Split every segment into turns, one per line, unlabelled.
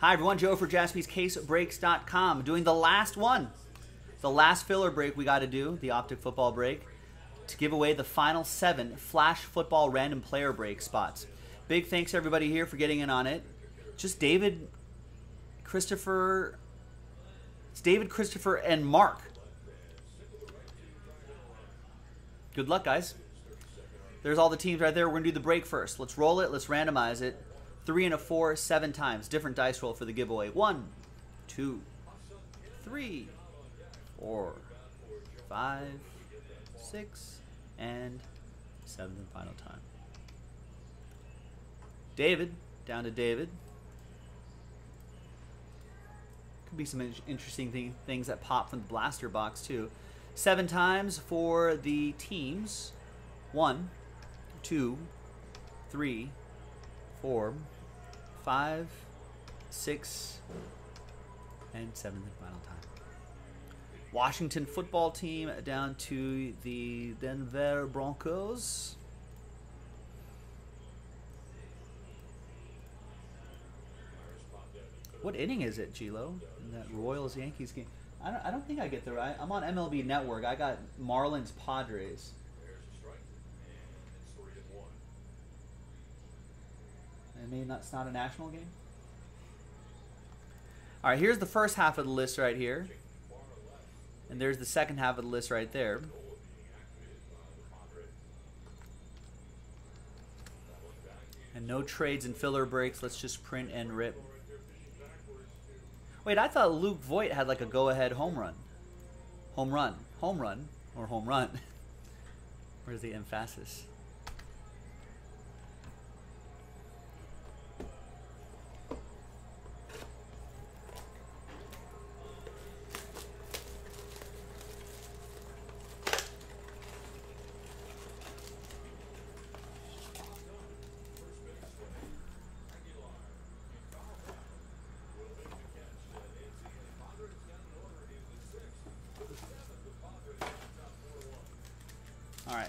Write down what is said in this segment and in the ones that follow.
Hi, everyone. Joe for jaspyscasebreaks.com. Doing the last one. The last filler break we got to do, the Optic Football break, to give away the final seven Flash Football random player break spots. Big thanks everybody here for getting in on it. Just David, Christopher. It's David, Christopher, and Mark. Good luck, guys. There's all the teams right there. We're going to do the break first. Let's roll it. Let's randomize it three and a four, seven times. Different dice roll for the giveaway. One, two, three, four, five, six, and seventh and final time. David, down to David. Could be some interesting thing, things that pop from the blaster box too. Seven times for the teams. One, two, three, four, five, six, and seventh and final time. Washington football team down to the Denver Broncos. What inning is it, Gilo? In that Royals Yankees game? I don't, I don't think I get the right. I'm on MLB Network. I got Marlins Padres. I mean, that's not a national game. All right, here's the first half of the list right here. And there's the second half of the list right there. And no trades and filler breaks. Let's just print and rip. Wait, I thought Luke Voit had like a go-ahead home run. Home run. Home run. Or home run. Where's the emphasis? All right.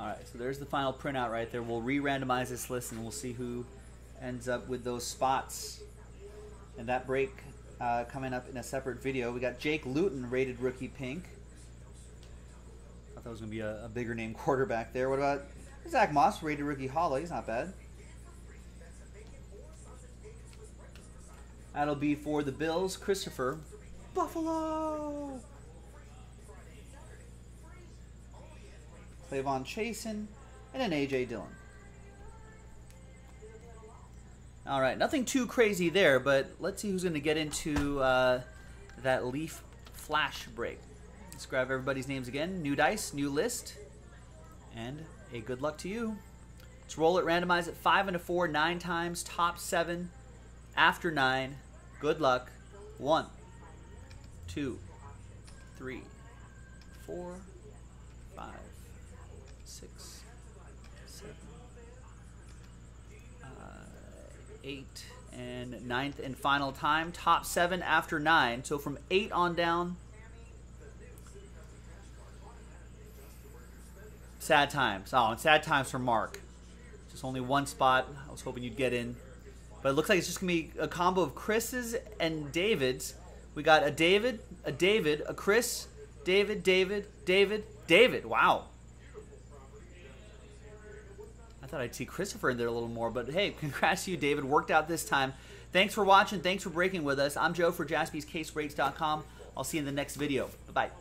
All right, so there's the final printout right there. We'll re-randomize this list and we'll see who ends up with those spots. And that break uh, coming up in a separate video. We got Jake Luton rated rookie pink. I thought that was going to be a, a, bigger name quarterback there. What about Zach Moss rated rookie hollow? He's not bad. That'll be for the Bills. Christopher Buffalo. Clavon Chasen, and an A.J. Dillon. All right, nothing too crazy there, but let's see who's going to get into uh, that Leaf Flash break. Let's grab everybody's names again. New dice, new list, and a good luck to you. Let's roll it, randomize it, five and a four, nine times, top seven, after nine. Good luck. One, two, three, four, five six, seven, uh, eight, and ninth and final time. Top seven after nine. So from eight on down. Sad times. Oh, and sad times for Mark. Just only one spot. I was hoping you'd get in. But it looks like it's just going to be a combo of Chris's and David's. We got a David, a David, a Chris, David, David, David, David. Wow thought I'd see Christopher in there a little more, but hey, congrats to you, David. Worked out this time. Thanks for watching. Thanks for breaking with us. I'm Joe for jaspyscasebreaks.com. I'll see you in the next video. Bye-bye.